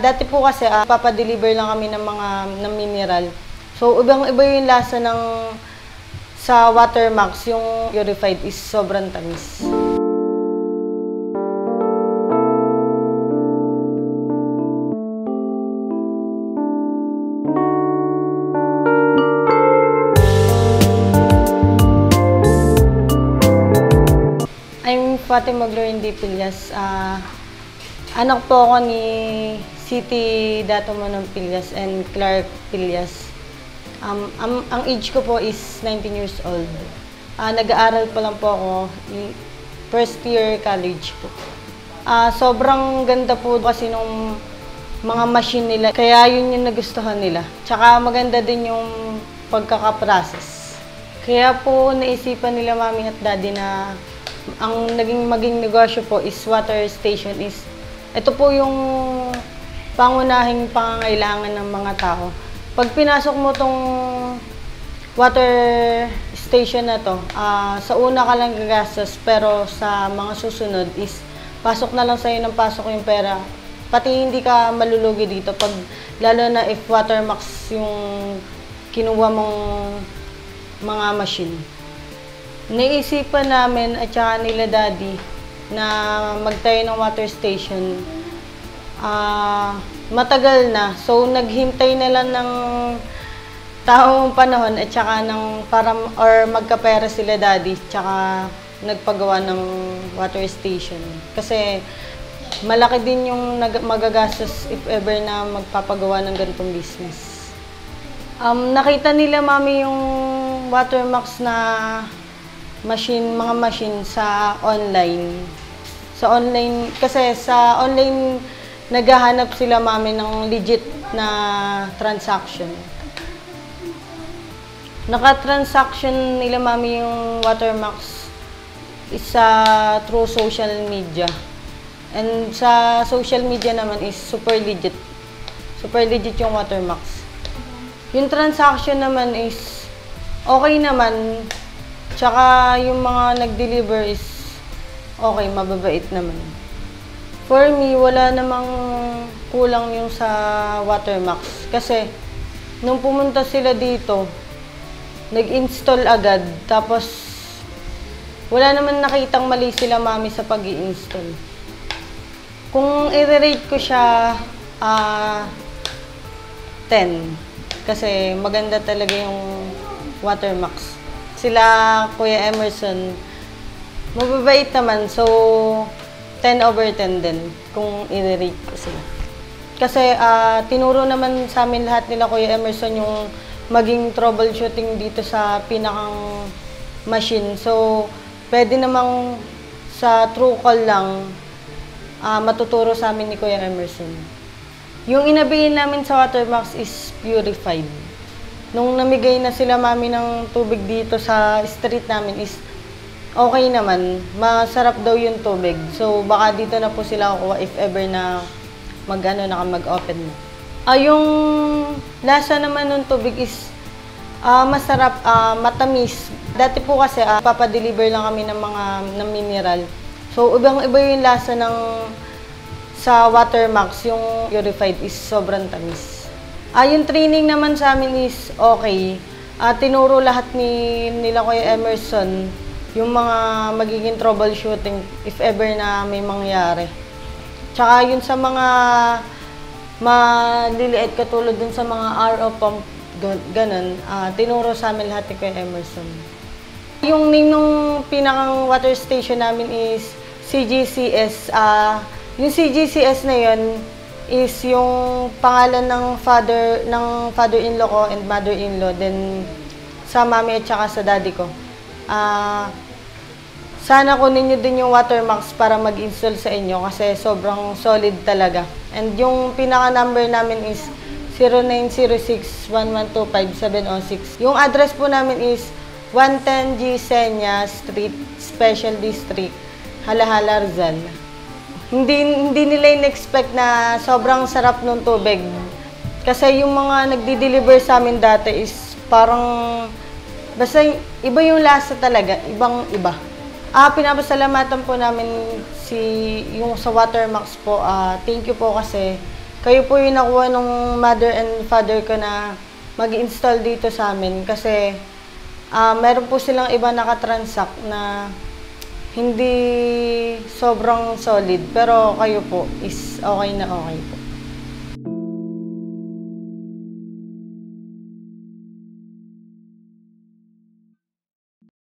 Dati po kasi ah, papadeliver lang kami ng mga ng mineral. So ibang iba yung lasa ng sa Watermax, yung purified is sobrang tamis. I'm Fatima Glorin D. Pilyas. Ah, anak po ako ni City Dato Manong Pilyas and Clark Pilyas. Um, ang, ang age ko po is 19 years old. Ah, nag-aaral pa lang po ako, first year college po. Ah, sobrang ganda po kasi nung mga machine nila, kaya yun yung nagustuhan nila. Tsaka maganda din yung pagkakaprocess. Kaya po naisipan nila mami at daddy na ang naging maging negosyo po is water station is ito po yung pangunahing pangangailangan ng mga tao. Pag pinasok mo tong water station na to, ah, sa una ka lang gagastos pero sa mga susunod is pasok na lang sa'yo ng pasok yung pera. Pati hindi ka malulugi dito pag lalo na if Watermax yung kinuha mong mga machine. Naisipan namin at saka nila daddy na magtayo ng water station. Ah, matagal na. So naghintay na lang ng taong panahon at saka ng para or magkapera sila daddy tsaka nagpagawa ng water station. Kasi malaki din yung magagastos if ever na magpapagawa ng ganitong business. Um, nakita nila mami yung Watermax na machine, mga machine sa online. Sa online, kasi sa online, naghahanap sila mami ng legit na transaction. Naka-transaction nila mami yung Watermax is sa through social media. And sa social media naman is super legit. Super legit yung Watermax. Yung transaction naman is okay naman. Tsaka yung mga nag-deliver is okay, mababait naman. For me, wala namang kulang yung sa Watermax. Kasi, nung pumunta sila dito, nag-install agad. Tapos, wala naman nakitang mali sila mami sa pag install Kung i-rate ko siya, ah, 10. Kasi maganda talaga yung Watermax. Sila, Kuya Emerson, mababait naman. So, 10 over 10 din kung i-rate ko sila. Kasi ah, tinuro naman sa amin lahat nila Kuya Emerson yung maging troubleshooting dito sa pinakang machine. So, pwede namang sa true call lang ah, matuturo sa amin ni Kuya Emerson. Yung inabihin namin sa Watermax is purified. Nung namigay na sila mami ng tubig dito sa street namin is okay naman. Masarap daw yung tubig. So, baka dito na po sila kukuha if ever na mag-ano na mag-open na. Ah, yung lasa naman ng tubig is ah, masarap, ah, matamis. Dati po kasi ah, papadeliver lang kami ng mga ng mineral. So, ibang iba yung lasa ng sa Watermax, yung purified is sobrang tamis. Ah, yung training naman sa amin is okay. Ah, tinuro lahat ni nila Kuya Emerson yung mga magiging troubleshooting if ever na may mangyari. Tsaka yun sa mga maliliit katulad dun sa mga RO pump, gan- ganun, ah, tinuro sa amin lahat ni Emerson. Yung name ng pinakang water station namin is CGCS. ah yung CGCS na yun is yung pangalan ng father ng father-in-law ko and mother-in-law then sa mami at saka sa daddy ko. Ah sana kunin nyo din yung Watermax para mag-install sa inyo kasi sobrang solid talaga. And yung pinaka-number namin is 0906-1125-706. Yung address po namin is 110 G. Senya Street, Special District, Halahala, Rizal. Hindi, hindi nila in-expect na sobrang sarap ng tubig. Kasi yung mga nagdi-deliver sa amin dati is parang, basta iba yung lasa talaga, ibang iba. Ah, pinapasalamatan po namin si yung sa Watermax po. Ah, thank you po kasi kayo po yung nakuha ng mother and father ko na mag-install dito sa amin kasi ah, meron po silang iba nakatransact na hindi sobrang solid pero kayo po is okay na okay po.